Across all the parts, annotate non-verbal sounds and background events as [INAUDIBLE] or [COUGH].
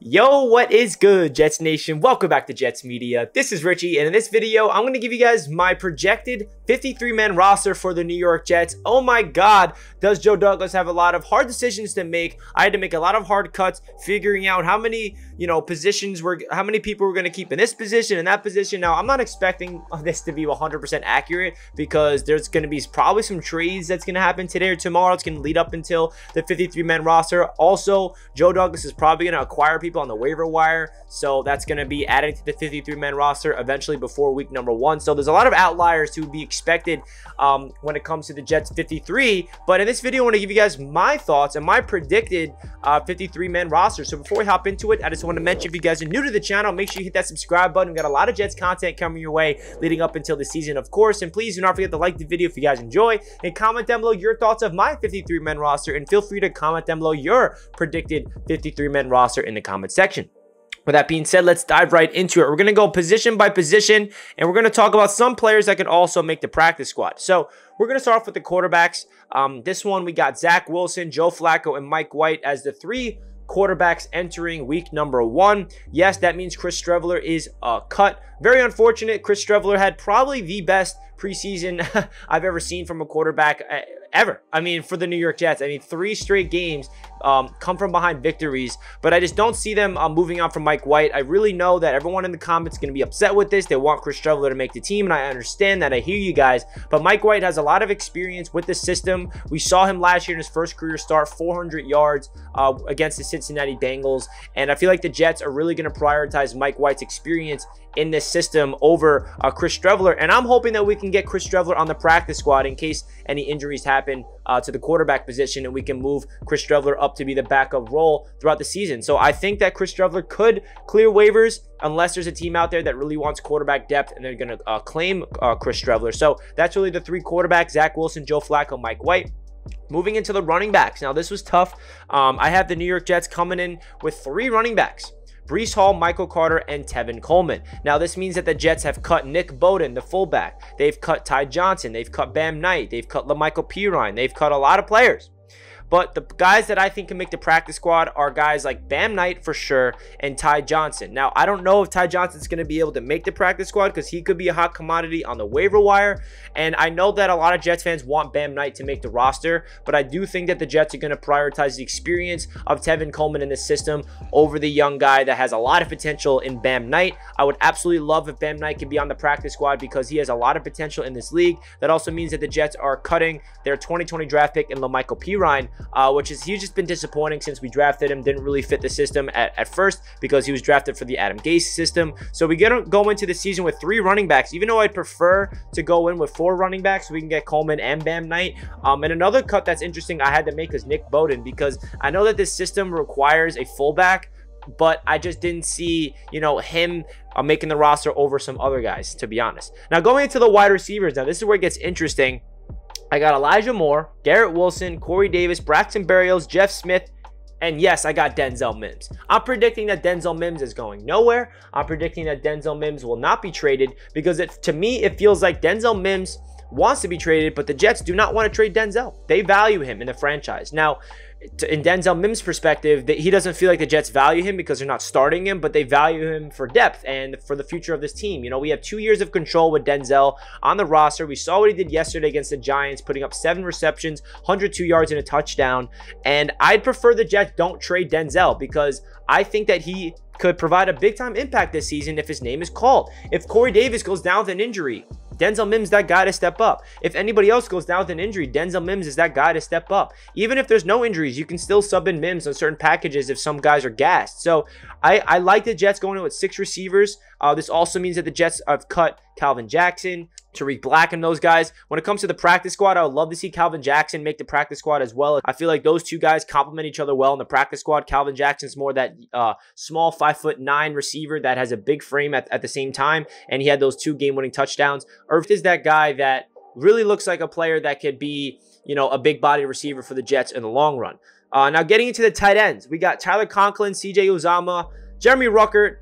Yo, what is good, Jets Nation? Welcome back to Jets Media. This is Richie, and in this video, I'm going to give you guys my projected 53-man roster for the New York Jets. Oh my god, does Joe Douglas have a lot of hard decisions to make? I had to make a lot of hard cuts, figuring out how many, you know, positions were, how many people we're going to keep in this position and that position. Now, I'm not expecting [LAUGHS] this to be 100% accurate because there's going to be probably some trades that's going to happen today or tomorrow. It's going to lead up until the 53-man roster. Also, Joe Douglas is probably going to acquire people people on the waiver wire. So that's going to be adding to the 53-man roster eventually before week number one. So there's a lot of outliers to be expected um, when it comes to the Jets 53. But in this video, I want to give you guys my thoughts and my predicted 53-man uh, roster. So before we hop into it, I just want to mention if you guys are new to the channel, make sure you hit that subscribe button. We got a lot of Jets content coming your way leading up until the season, of course. And please do not forget to like the video if you guys enjoy and comment down below your thoughts of my 53-man roster. And feel free to comment down below your predicted 53-man roster in the comments comment section. With that being said, let's dive right into it. We're going to go position by position, and we're going to talk about some players that can also make the practice squad. So we're going to start off with the quarterbacks. Um, this one, we got Zach Wilson, Joe Flacco, and Mike White as the three quarterbacks entering week number one. Yes, that means Chris Streveler is cut. Very unfortunate. Chris Streveler had probably the best preseason [LAUGHS] I've ever seen from a quarterback uh, ever. I mean, for the New York Jets, I mean, three straight games um, come from behind victories, but I just don't see them uh, moving on from Mike White. I really know that everyone in the comments is going to be upset with this. They want Chris Streveler to make the team, and I understand that. I hear you guys, but Mike White has a lot of experience with the system. We saw him last year in his first career start, 400 yards uh, against the Cincinnati Bengals, and I feel like the Jets are really going to prioritize Mike White's experience in this system over uh, Chris Streveler. And I'm hoping that we can get Chris Streveler on the practice squad in case any injuries happen uh, to the quarterback position and we can move Chris Streveler up to be the backup role throughout the season. So I think that Chris Streveler could clear waivers unless there's a team out there that really wants quarterback depth and they're going to uh, claim uh, Chris Streveler. So that's really the three quarterbacks, Zach Wilson, Joe Flacco, Mike White. Moving into the running backs. Now, this was tough. Um, I have the New York Jets coming in with three running backs. Breece Hall, Michael Carter, and Tevin Coleman. Now, this means that the Jets have cut Nick Bawden, the fullback. They've cut Ty Johnson. They've cut Bam Knight. They've cut La'Mical Perine. They've cut a lot of players. But the guys that I think can make the practice squad are guys like Bam Knight for sure and Ty Johnson. Now, I don't know if Ty Johnson's going to be able to make the practice squad because he could be a hot commodity on the waiver wire. And I know that a lot of Jets fans want Bam Knight to make the roster, but I do think that the Jets are going to prioritize the experience of Tevin Coleman in the system over the young guy that has a lot of potential in Bam Knight. I would absolutely love if Bam Knight could be on the practice squad because he has a lot of potential in this league. That also means that the Jets are cutting their 2020 draft pick in La'Mical Perine uh, which is he's just been disappointing since we drafted him. Didn't really fit the system at, at first because he was drafted for the Adam Gase system. So we get to go into the season with three running backs, even though I'd prefer to go in with four running backs we can get Coleman and Bam Knight. Um, and another cut that's interesting I had to make is Nick Bawden because I know that this system requires a fullback but I just didn't see, you know, him uh, making the roster over some other guys, to be honest. Now, going into the wide receivers, now this is where it gets interesting. I got Elijah Moore, Garrett Wilson, Corey Davis, Braxton Berrios, Jeff Smith, and yes, I got Denzel Mims. I'm predicting that Denzel Mims is going nowhere. I'm predicting that Denzel Mims will not be traded because it, to me, it feels like Denzel Mims wants to be traded, but the Jets do not want to trade Denzel. They value him in the franchise. Now, in Denzel Mims' perspective, that he doesn't feel like the Jets value him because they're not starting him, but they value him for depth and for the future of this team. You know, we have two years of control with Denzel on the roster. We saw what he did yesterday against the Giants, putting up seven receptions, 102 yards, and a touchdown. And I'd prefer the Jets don't trade Denzel because I think that he could provide a big time impact this season if his name is called. If Corey Davis goes down with an injury, Denzel Mims that guy to step up. If anybody else goes down with an injury, Denzel Mims is that guy to step up. Even if there's no injuries, you can still sub in Mims on certain packages if some guys are gassed. So I, I like the Jets going in with six receivers. Uh, this also means that the Jets have cut Calvin Jackson, Tarik Black, and those guys. When it comes to the practice squad, I would love to see Calvin Jackson make the practice squad as well. I feel like those two guys complement each other well in the practice squad. Calvin Jackson's more that uh, small five foot nine receiver that has a big frame at, at the same time, and he had those two game winning touchdowns. Irv is that guy that really looks like a player that could be, you know, a big body receiver for the Jets in the long run. Uh, now, getting into the tight ends, we got Tyler Conklin, CJ Uzomah, Jeremy Ruckert,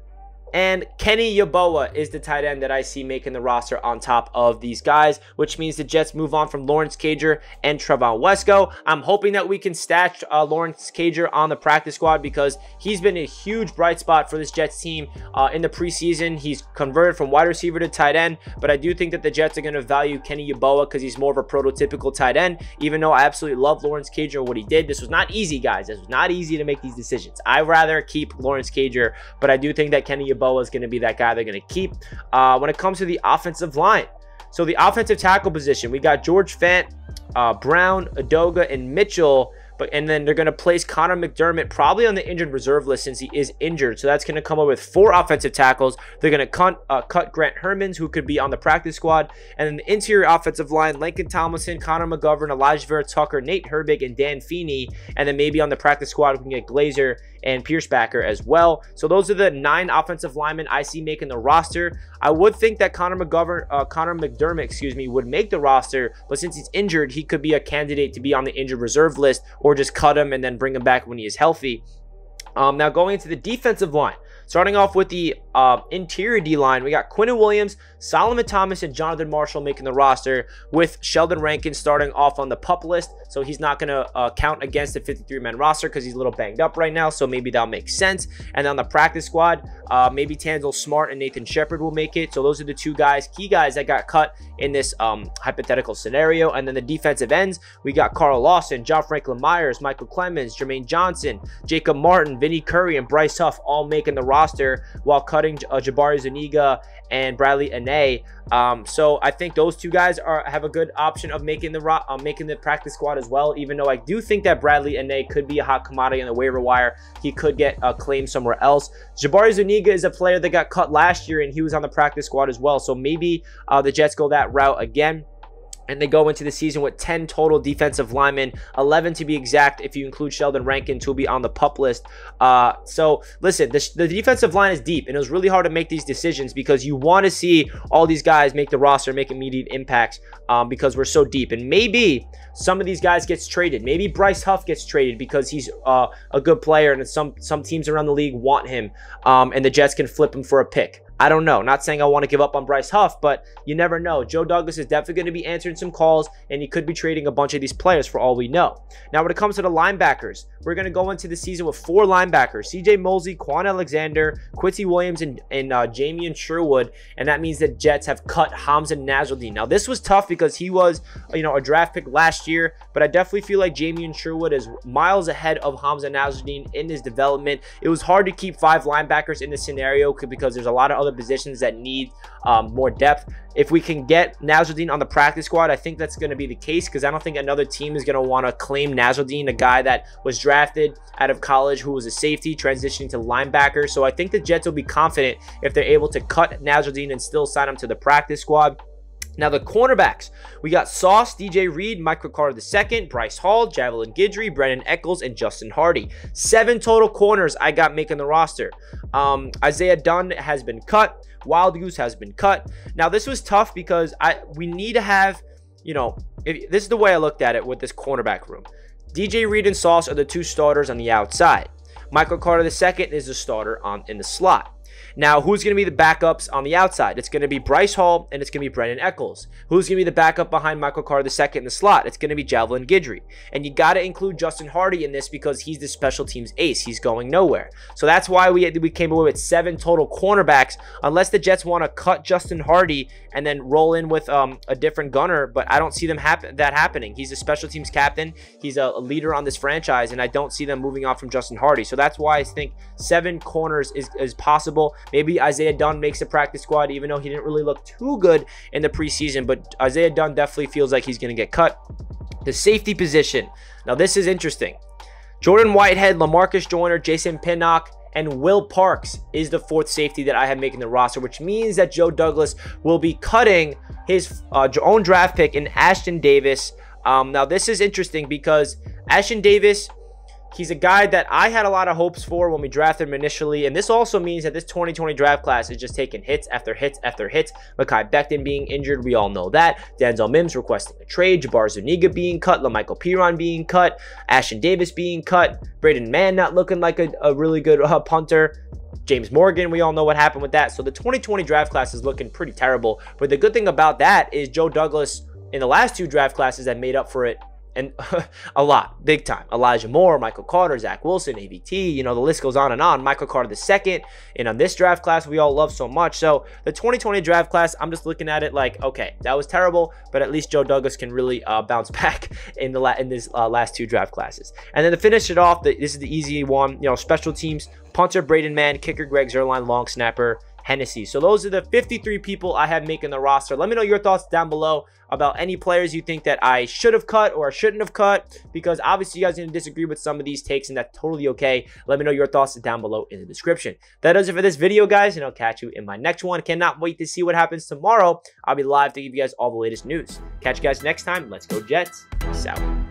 And Kenny Yeboah is the tight end that I see making the roster on top of these guys, which means the Jets move on from Lawrence Cager and Trevon Wesco. I'm hoping that we can stash uh, Lawrence Cager on the practice squad because he's been a huge bright spot for this Jets team uh, in the preseason. He's converted from wide receiver to tight end, but I do think that the Jets are going to value Kenny Yeboah because he's more of a prototypical tight end, even though I absolutely love Lawrence Cager and what he did. This was not easy, guys. This was not easy to make these decisions. I'd rather keep Lawrence Cager, but I do think that Kenny Yeboah is going to be that guy they're going to keep. Uh, when it comes to the offensive line, so the offensive tackle position, we got George Fant, uh, Brown, Edoga, and Mitchell but and then they're going to place Conor McDermott probably on the injured reserve list since he is injured. So that's going to come up with four offensive tackles. They're going to cut, uh, cut Grant Hermanns, who could be on the practice squad. And then the interior offensive line, Laken Tomlinson, Connor McGovern, Elijah Vera-Tucker, Nate Herbig, and Dan Feeney. And then maybe on the practice squad, we can get Glazer and Pierschbacher as well. So those are the nine offensive linemen I see making the roster. I would think that Connor McGovern, uh, Conor McDermott, excuse me, would make the roster, but since he's injured, he could be a candidate to be on the injured reserve list or just cut him and then bring him back when he is healthy. Um, now going into the defensive line, starting off with the uh, interior D line, we got Quinnen Williams, Solomon Thomas, and Jonathan Marshall making the roster, with Sheldon Rankin starting off on the pup list. So he's not going to uh, count against the 53 man roster because he's a little banged up right now. So maybe that'll make sense. And on the practice squad, uh, maybe Tanzel Smart and Nathan Shepherd will make it. So those are the two guys, key guys that got cut in this um, hypothetical scenario. And then the defensive ends, we got Carl Lawson, John Franklin Myers, Michael Clemons, Jermaine Johnson, Jacob Martin, Vinny Curry, and Bryce Huff all making the roster while cutting uh, Jabari Zuniga and Bradley Anae. Um, so I think those two guys are have a good option of making the uh, making the practice squad as well. Even though I do think that Bradley Anae could be a hot commodity on the waiver wire, he could get a claim somewhere else. Jabari Zuniga is a player that got cut last year and he was on the practice squad as well. So maybe uh, the Jets go that route again and they go into the season with 10 total defensive linemen 11 to be exact if you include sheldon rankin to be on the pup list. Uh, so listen the, the, defensive line is deep and it was really hard to make these decisions because you want to see all these guys make the roster make immediate impacts um, because we're so deep. And maybe some of these guys gets traded. Maybe bryce huff gets traded because he's uh, a good player and some some teams around the league want him um, and the jets can flip him for a pick I don't know. Not saying I want to give up on Bryce Huff, but you never know. Joe Douglas is definitely going to be answering some calls, and he could be trading a bunch of these players for all we know. Now, when it comes to the linebackers, we're going to go into the season with four linebackers. CJ Mosley, Kwon Alexander, Quincy Williams, and, and uh, Jamien Sherwood, and that means that Jets have cut Hamsah Nasirildeen. Now, this was tough because he was, you know, a draft pick last year, but I definitely feel like Jamien Sherwood is miles ahead of Hamsah Nasirildeen in his development. It was hard to keep five linebackers in this scenario because there's a lot of other positions that need um, more depth. If we can get Nasirildeen on the practice squad, I think that's going to be the case because I don't think another team is going to want to claim Nasirildeen, a guy that was drafted out of college who was a safety transitioning to linebacker. So I think the Jets will be confident if they're able to cut Nasirildeen and still sign him to the practice squad. Now, the cornerbacks, we got Sauce, DJ Reed, Michael Carter II, Bryce Hall, Javelin Guidry, Brandon Echols, and Justin Hardy. Seven total corners I got making the roster. Um, Isaiah Dunn has been cut. Wild Goose has been cut. Now, this was tough because I we need to have, you know, if, this is the way I looked at it with this cornerback room. DJ Reed and Sauce are the two starters on the outside. Michael Carter II is the starter on in the slot. Now, who's going to be the backups on the outside? It's going to be Bryce Hall and it's going to be Brandon Echols. Who's going to be the backup behind Michael Carter II in the slot? It's going to be Javelin Guidry. And you got to include Justin Hardy in this because he's the special teams ace. He's going nowhere. So that's why we, we came away with seven total cornerbacks, unless the Jets want to cut Justin Hardy and then roll in with um, a different gunner. But I don't see them happen that happening. He's a special teams captain. He's a, a leader on this franchise, and I don't see them moving off from Justin Hardy. So that's why I think seven corners is, is possible. Maybe Isaiah Dunn makes the practice squad, even though he didn't really look too good in the preseason. But Isaiah Dunn definitely feels like he's going to get cut. The safety position. Now, this is interesting. Jordan Whitehead, Lamarcus Joyner, Jason Pinnock, and Will Parks is the fourth safety that I have making the roster, which means that Joe Douglas will be cutting his uh, own draft pick in Ashtyn Davis. Um, now, this is interesting because Ashtyn Davis He's a guy that I had a lot of hopes for when we drafted him initially. And this also means that this 2020 draft class is just taking hits after hits after hits. Mekhi Becton being injured, we all know that. Denzel Mims requesting a trade. Jabari Zuniga being cut. La'Mical Perine being cut. Ashtyn Davis being cut. Braden Mann not looking like a, a really good uh, punter. James Morgan, we all know what happened with that. So the 2020 draft class is looking pretty terrible. But the good thing about that is Joe Douglas in the last two draft classes that made up for it and [LAUGHS] a lot, big time. Elijah Moore, Michael Carter, Zach Wilson, AVT, you know, the list goes on and on. Michael Carter the second, and on this draft class, we all love so much. So the 2020 draft class, I'm just looking at it like, okay, that was terrible, but at least Joe Douglas can really uh, bounce [LAUGHS] back in the in this uh, last two draft classes. And then to finish it off, the, this is the easy one. You know, special teams, punter Braden Mann, kicker Greg Zuerlein, long snapper Hennessy. So those are the 53 people I have making the roster. Let me know your thoughts down below about any players you think that I should have cut or shouldn't have cut because obviously you guys are going to disagree with some of these takes and that's totally okay. Let me know your thoughts down below in the description. That does it for this video, guys, and I'll catch you in my next one. Cannot wait to see what happens tomorrow. I'll be live to give you guys all the latest news. Catch you guys next time. Let's go Jets. Peace out.